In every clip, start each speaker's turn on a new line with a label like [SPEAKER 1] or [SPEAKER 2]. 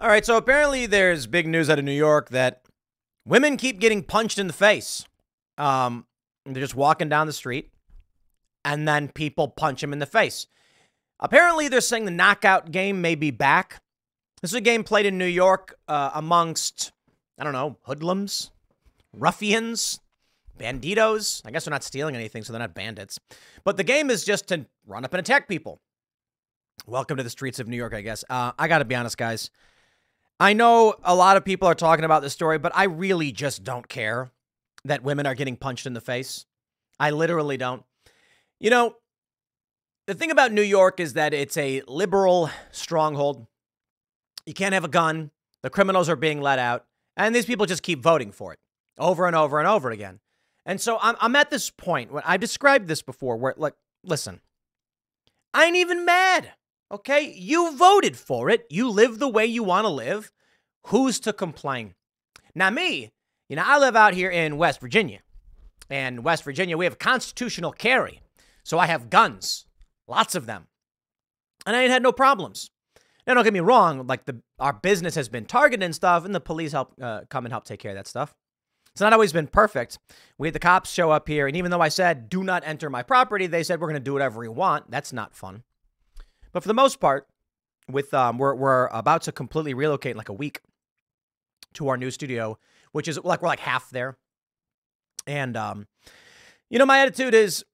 [SPEAKER 1] All right, so apparently there's big news out of New York that women keep getting punched in the face. Um, they're just walking down the street, and then people punch them in the face. Apparently, they're saying the knockout game may be back. This is a game played in New York uh, amongst, I don't know, hoodlums, ruffians, banditos. I guess they're not stealing anything, so they're not bandits. But the game is just to run up and attack people. Welcome to the streets of New York, I guess. Uh, I got to be honest, guys. I know a lot of people are talking about this story, but I really just don't care that women are getting punched in the face. I literally don't. You know, the thing about New York is that it's a liberal stronghold. You can't have a gun. The criminals are being let out. And these people just keep voting for it over and over and over again. And so I'm, I'm at this point when I've described this before where, like, listen, I ain't even mad. Okay? You voted for it. You live the way you want to live. Who's to complain? Now, me, you know, I live out here in West Virginia. And West Virginia, we have constitutional carry. So I have guns, lots of them. And I ain't had no problems. Now, don't get me wrong, like the our business has been targeted and stuff, and the police help uh, come and help take care of that stuff. It's not always been perfect. We had the cops show up here, and even though I said, do not enter my property, they said, we're going to do whatever we want. That's not fun. But for the most part, with um, we're we're about to completely relocate in like a week to our new studio, which is like we're like half there. And um, you know, my attitude is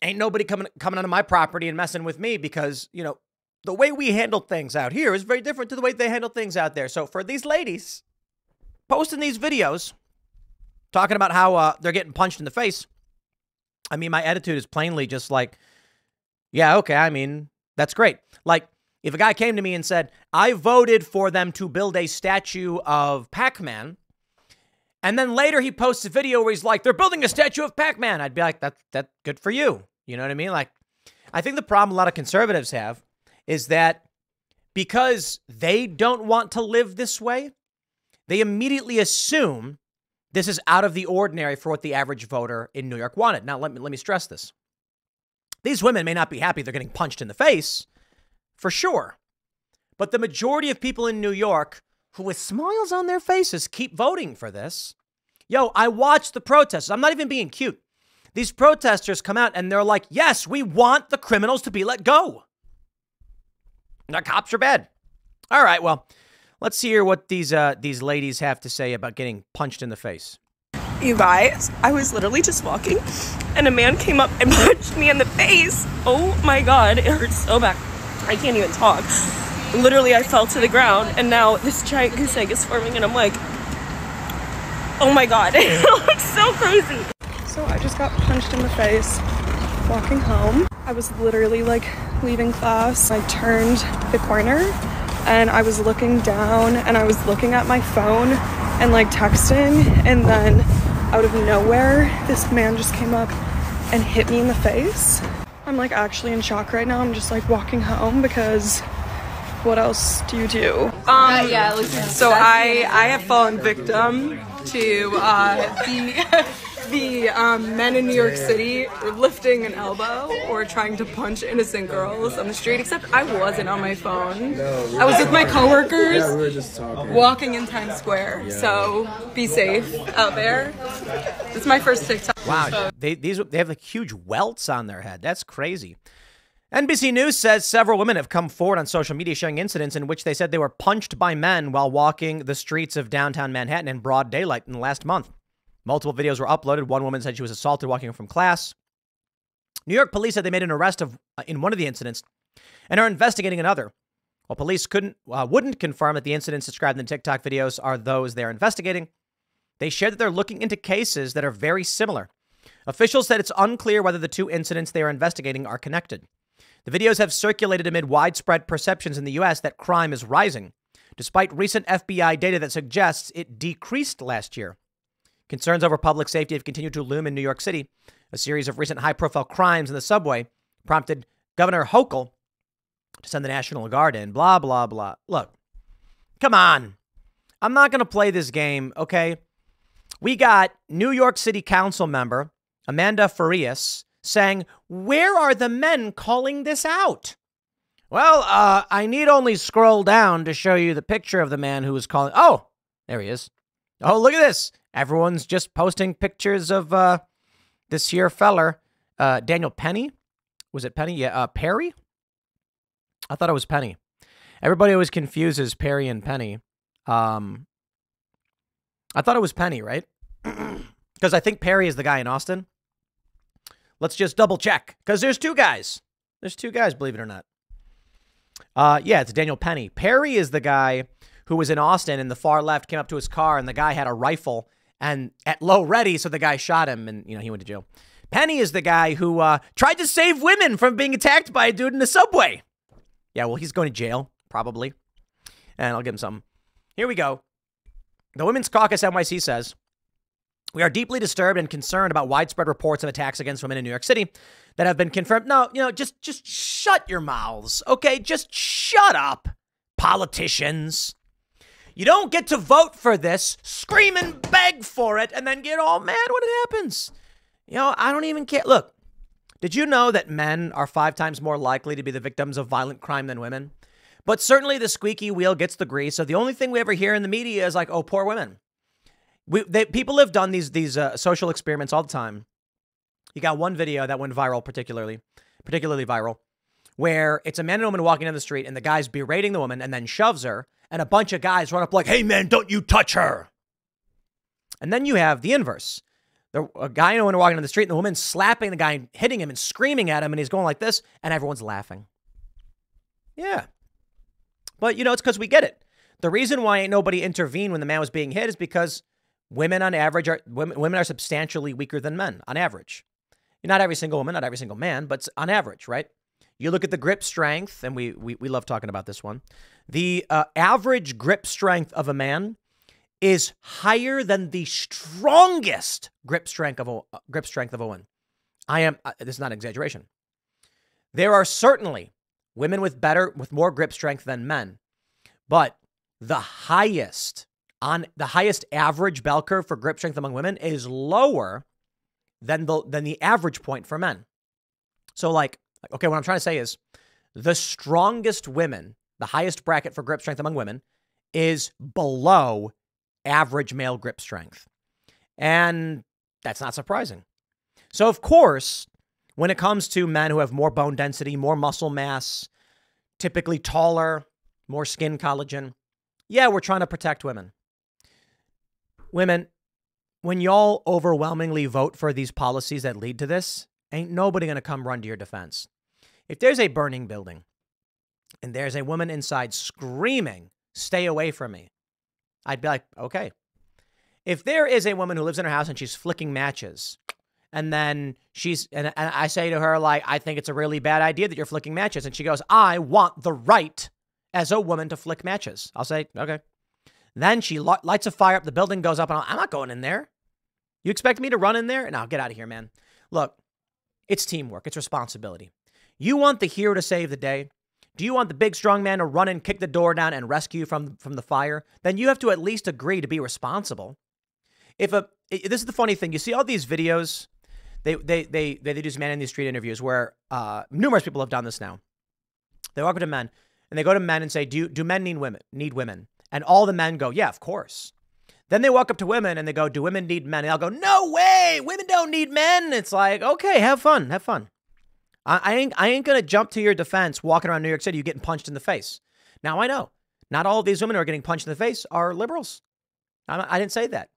[SPEAKER 1] ain't nobody coming coming onto my property and messing with me because, you know, the way we handle things out here is very different to the way they handle things out there. So for these ladies posting these videos talking about how uh, they're getting punched in the face, I mean, my attitude is plainly just like, yeah, okay, I mean, that's great. Like, if a guy came to me and said, I voted for them to build a statue of Pac Man, and then later he posts a video where he's like, they're building a statue of Pac Man, I'd be like, that, that good for you. You know what I mean? Like, I think the problem a lot of conservatives have is that because they don't want to live this way, they immediately assume this is out of the ordinary for what the average voter in New York wanted. Now, let me, let me stress this. These women may not be happy they're getting punched in the face, for sure. But the majority of people in New York who, with smiles on their faces, keep voting for this. Yo, I watched the protests. I'm not even being cute. These protesters come out and they're like, yes, we want the criminals to be let go. The cops are bad. All right, well, let's hear what these uh, these ladies have to say about getting punched in the face.
[SPEAKER 2] You guys, I was literally just walking and a man came up and punched me in the face. Oh my god, it hurts so bad. I can't even talk. Literally, I fell to the ground and now this giant goose egg is forming and I'm like, oh my god, it looks so crazy. So I just got punched in the face walking home. I was literally like leaving class. I turned the corner and I was looking down and I was looking at my phone and like texting and then out of nowhere, this man just came up and hit me in the face. I'm like actually in shock right now. I'm just like walking home because what else do you do?
[SPEAKER 3] Um, uh, yeah, so I I have fallen victim to uh, the the um, men in New York City lifting an elbow or trying to punch innocent girls on the street. Except I wasn't on my phone. I was with my coworkers
[SPEAKER 4] Yeah, we were just talking.
[SPEAKER 3] walking in Times Square. So be safe out there. It's my first TikTok.
[SPEAKER 1] Wow, they these they have like huge welts on their head. That's crazy. NBC News says several women have come forward on social media showing incidents in which they said they were punched by men while walking the streets of downtown Manhattan in broad daylight in the last month. Multiple videos were uploaded. One woman said she was assaulted walking from class. New York police said they made an arrest of uh, in one of the incidents and are investigating another. While police couldn't uh, wouldn't confirm that the incidents described in the TikTok videos are those they're investigating, they shared that they're looking into cases that are very similar. Officials said it's unclear whether the two incidents they are investigating are connected. The videos have circulated amid widespread perceptions in the U.S. that crime is rising, despite recent FBI data that suggests it decreased last year. Concerns over public safety have continued to loom in New York City. A series of recent high profile crimes in the subway prompted Governor Hochul to send the National Guard in. Blah, blah, blah. Look, come on. I'm not going to play this game, okay? We got New York City Council member Amanda Farias saying, Where are the men calling this out? Well, uh, I need only scroll down to show you the picture of the man who was calling. Oh, there he is. Oh, look at this. Everyone's just posting pictures of uh, this here feller, uh, Daniel Penny. Was it Penny? Yeah, uh, Perry. I thought it was Penny. Everybody always confuses Perry and Penny. Um, I thought it was Penny, right? Because I think Perry is the guy in Austin. Let's just double check because there's two guys. There's two guys, believe it or not. Uh, yeah, it's Daniel Penny. Perry is the guy who was in Austin and the far left came up to his car and the guy had a rifle and at low ready, so the guy shot him and you know he went to jail. Penny is the guy who uh, tried to save women from being attacked by a dude in the subway. Yeah, well, he's going to jail probably, and I'll give him some. Here we go. The Women's Caucus NYC says we are deeply disturbed and concerned about widespread reports of attacks against women in New York City that have been confirmed. No, you know, just just shut your mouths, okay? Just shut up, politicians. You don't get to vote for this, scream and beg for it, and then get all mad when it happens. You know, I don't even care. Look, did you know that men are five times more likely to be the victims of violent crime than women? But certainly the squeaky wheel gets the grease. So the only thing we ever hear in the media is like, oh, poor women. We, they, people have done these these uh, social experiments all the time. You got one video that went viral, particularly, particularly viral, where it's a man and a woman walking down the street, and the guy's berating the woman and then shoves her, and a bunch of guys run up like, "Hey man, don't you touch her!" And then you have the inverse: the a guy and a woman walking down the street, and the woman slapping the guy, and hitting him, and screaming at him, and he's going like this, and everyone's laughing. Yeah, but you know it's because we get it. The reason why ain't nobody intervened when the man was being hit is because Women on average are women, women are substantially weaker than men on average. Not every single woman, not every single man, but on average, right? You look at the grip strength, and we we, we love talking about this one. The uh, average grip strength of a man is higher than the strongest grip strength of a uh, grip strength of a woman. I am. Uh, this is not an exaggeration. There are certainly women with better, with more grip strength than men, but the highest on the highest average bell curve for grip strength among women is lower than the than the average point for men. So like okay, what I'm trying to say is the strongest women, the highest bracket for grip strength among women is below average male grip strength. And that's not surprising. So of course, when it comes to men who have more bone density, more muscle mass, typically taller, more skin collagen, yeah, we're trying to protect women. Women, when y'all overwhelmingly vote for these policies that lead to this, ain't nobody going to come run to your defense. If there's a burning building and there's a woman inside screaming, stay away from me, I'd be like, okay. If there is a woman who lives in her house and she's flicking matches, and then she's, and, and I say to her, like, I think it's a really bad idea that you're flicking matches. And she goes, I want the right as a woman to flick matches. I'll say, okay. Then she lights a fire up. The building goes up, and I'm not going in there. You expect me to run in there? No, get out of here, man. Look, it's teamwork, it's responsibility. You want the hero to save the day? Do you want the big strong man to run and kick the door down and rescue from, from the fire? Then you have to at least agree to be responsible. If a this is the funny thing, you see all these videos, they they they they, do man in the street interviews where uh, numerous people have done this now. They walk up to men and they go to men and say, "Do do men need women? Need women?" And all the men go, Yeah, of course. Then they walk up to women and they go, Do women need men? And they'll go, No way, women don't need men. It's like, okay, have fun, have fun. I, I ain't I ain't gonna jump to your defense walking around New York City, you getting punched in the face. Now I know not all of these women who are getting punched in the face are liberals. I, I didn't say that.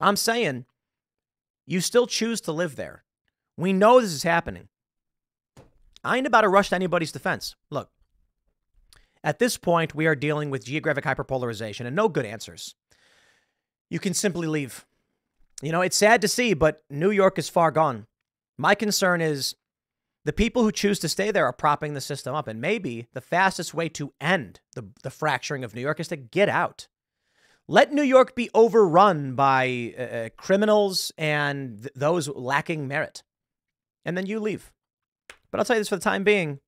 [SPEAKER 1] I'm saying you still choose to live there. We know this is happening. I ain't about to rush to anybody's defense. Look, at this point, we are dealing with geographic hyperpolarization and no good answers. You can simply leave. You know, it's sad to see, but New York is far gone. My concern is the people who choose to stay there are propping the system up. And maybe the fastest way to end the, the fracturing of New York is to get out. Let New York be overrun by uh, uh criminals and th- those lacking merit. And then you leave. But I'll tell you this for the time being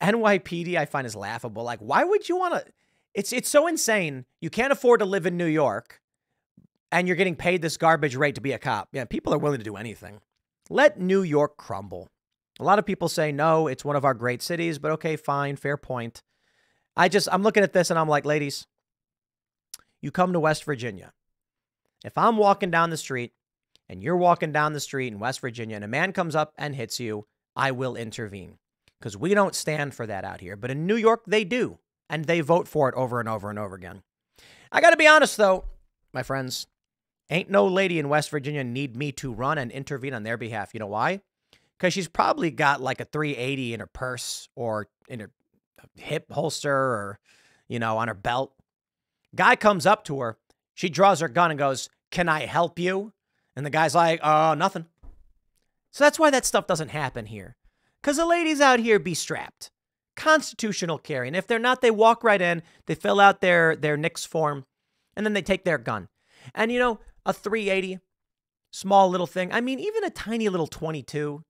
[SPEAKER 1] NYPD I find is laughable. Like, why would you want to? It's it's so insane. You can't afford to live in New York, and you're getting paid this garbage rate to be a cop. Yeah, people are willing to do anything. Let New York crumble. A lot of people say, no, it's one of our great cities, but okay, fine, fair point. I just, I'm looking at this and I'm like, ladies, you come to West Virginia. If I'm walking down the street and you're walking down the street in West Virginia and a man comes up and hits you, I will intervene because we don't stand for that out here. But in New York, they do, and they vote for it over and over and over again. I got to be honest, though, my friends, ain't no lady in West Virginia need me to run and intervene on their behalf. You know why? Because she's probably got like a 380 in her purse or in her uh, hip holster or, you know, on her belt. Guy comes up to her. She draws her gun and goes, Can I help you? And the guy's like, Oh, nothing. So that's why that stuff doesn't happen here. Because the ladies out here be strapped. Constitutional carry. And if they're not, they walk right in, they fill out their, their NICS form, and then they take their gun. And you know, a 380, small little thing. I mean, even a tiny little 22.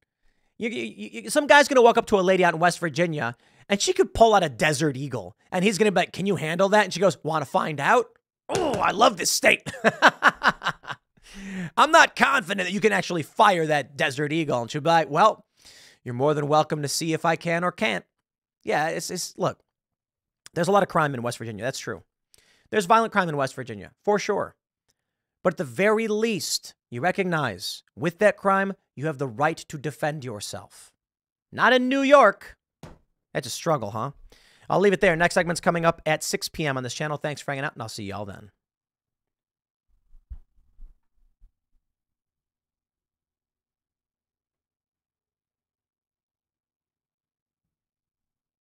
[SPEAKER 1] You, you, you, some guy's to walk up to a lady out in West Virginia and she could pull out a Desert Eagle and he's to be like, Can you handle that? And she goes, Want to find out? Oh, I love this state. I'm not confident that you can actually fire that Desert Eagle. And she'll be like, Well, you're more than welcome to see if I can or can't. Yeah, it's, it's look, there's a lot of crime in West Virginia. That's true. There's violent crime in West Virginia, for sure. But at the very least, you recognize with that crime, you have the right to defend yourself. Not in New York. That's a struggle, huh? I'll leave it there. Next segment's coming up at 6 p.m. on this channel. Thanks for hanging out, and I'll see y'all then.